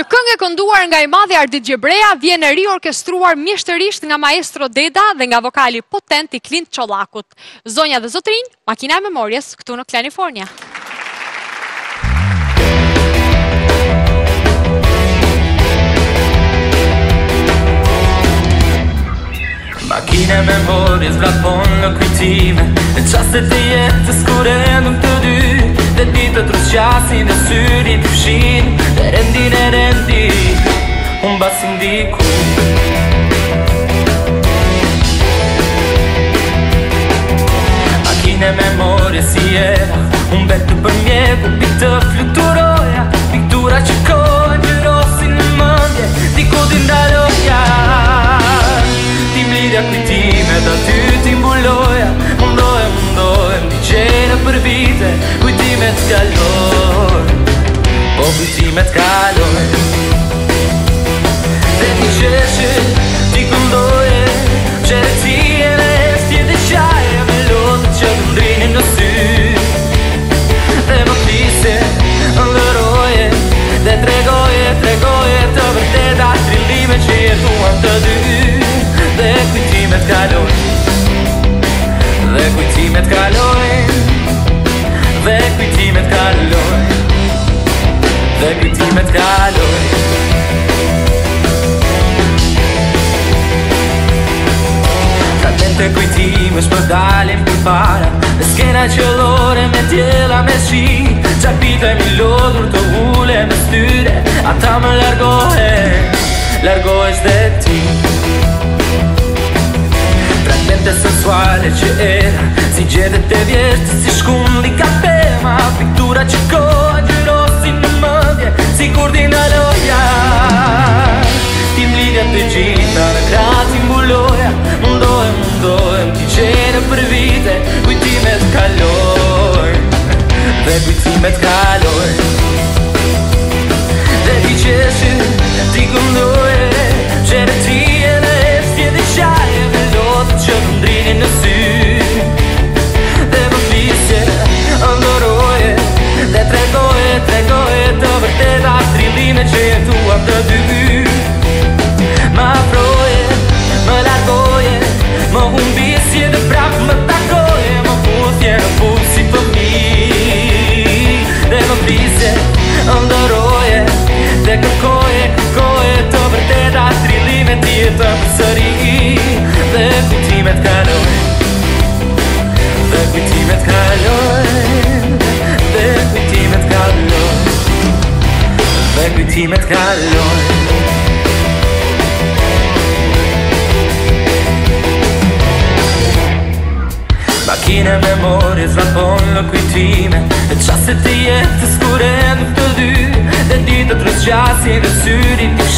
Një këngë e kënduar nga i madhe Ardit Gjebreja vjen e ri orkestruar mjeshtërisht nga maestro Deda dhe nga vokali potent i Klint Qolakut. Zonja dhe zotrin, makina e memorjes këtu në Klanifornia. Makina e memorjes vrapon në kujtime Në qaset të jetës kur e në të dy Dhe ditë të trusë qasin e syri të fshin Dhe rendin e rendin basi ndiku Makine me more si era Un bel të për mjeku Pi të flukturoja Piktura që kohë gjëro si në mëndje Ti ku ti ndaloja Ti mlidja kujtime Da ty ti mbuloja Mundoje, mundoje Mdi gjenë për vite Kujtime t'kallon Po kujtime t'kallon Kuj ti më shpër po dalim për para Në skena qëllore me tjela me shi Gjapit e milodur të ule me styre A ta më lërgohet Lërgohet dhe ti Fragmente sënsuale që e Si gjede të vjeshtë, si shkumë një kape Ma piktura që koha gjyro si në mëndje Si kurdi në loja Ti në linja për Për vite kujtimet kalor Dhe kujtimet kalor Dhe t'i qeshë, dhe t'i kundojë Që në t'i e në eshtë, që në t'i shajë Në lotë që t'u ndrinin në sy Dhe më njështë, që në ndorojë Dhe t'rekojë, t'rekojë Të vërte t'a t'rindime që kaloj Makina me mori zvapon në kujtime E qasit të jetë të skure në të dy Dhe ditë të rëzgjasi dhe syrin të